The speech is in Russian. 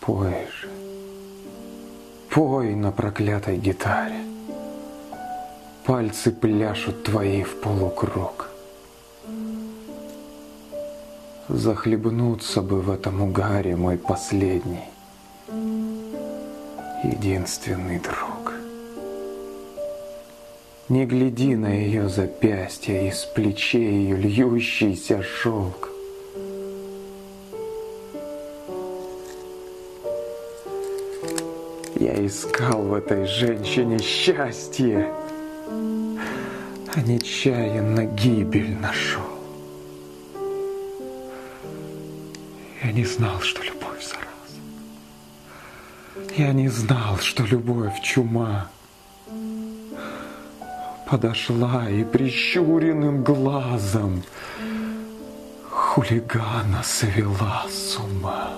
Пой же, пой на проклятой гитаре. Пальцы пляшут твои в полукруг. Захлебнуться бы в этом угаре мой последний, единственный друг. Не гляди на ее запястье, из плечей ее льющийся шелк. Я искал в этой женщине счастье, а нечаянно гибель нашел. Я не знал, что любовь зараза. Я не знал, что любовь чума. Подошла и прищуренным глазом хулигана свела с ума.